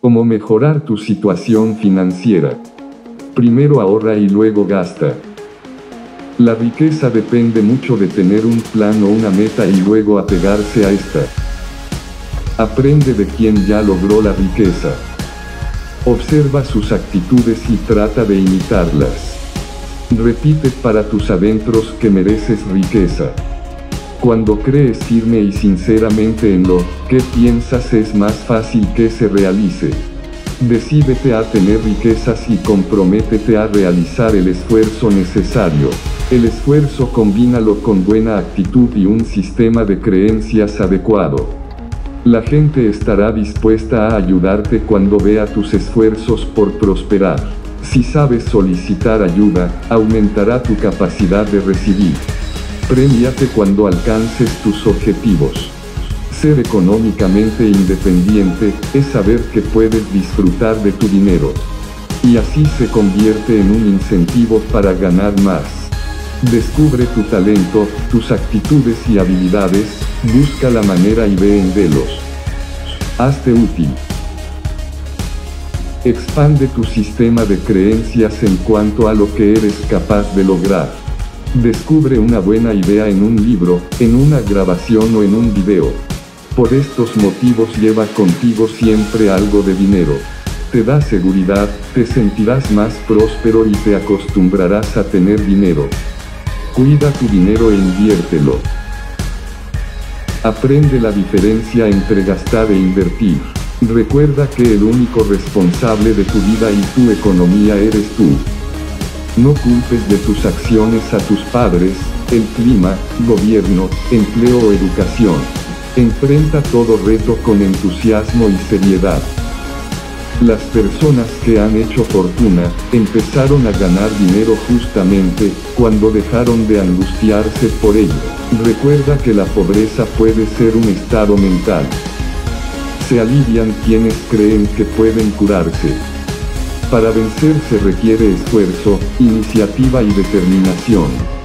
Cómo mejorar tu situación financiera. Primero ahorra y luego gasta. La riqueza depende mucho de tener un plan o una meta y luego apegarse a esta. Aprende de quien ya logró la riqueza. Observa sus actitudes y trata de imitarlas. Repite para tus adentros que mereces riqueza. Cuando crees firme y sinceramente en lo que piensas es más fácil que se realice. Decídete a tener riquezas y comprométete a realizar el esfuerzo necesario. El esfuerzo combínalo con buena actitud y un sistema de creencias adecuado. La gente estará dispuesta a ayudarte cuando vea tus esfuerzos por prosperar. Si sabes solicitar ayuda, aumentará tu capacidad de recibir. Premiate cuando alcances tus objetivos. Ser económicamente independiente es saber que puedes disfrutar de tu dinero. Y así se convierte en un incentivo para ganar más. Descubre tu talento, tus actitudes y habilidades, busca la manera y ve en velos. Hazte útil. Expande tu sistema de creencias en cuanto a lo que eres capaz de lograr. Descubre una buena idea en un libro, en una grabación o en un video. Por estos motivos lleva contigo siempre algo de dinero. Te da seguridad, te sentirás más próspero y te acostumbrarás a tener dinero. Cuida tu dinero e inviértelo. Aprende la diferencia entre gastar e invertir. Recuerda que el único responsable de tu vida y tu economía eres tú. No culpes de tus acciones a tus padres, el clima, gobierno, empleo o educación. Enfrenta todo reto con entusiasmo y seriedad. Las personas que han hecho fortuna, empezaron a ganar dinero justamente, cuando dejaron de angustiarse por ello. Recuerda que la pobreza puede ser un estado mental. Se alivian quienes creen que pueden curarse. Para vencer se requiere esfuerzo, iniciativa y determinación.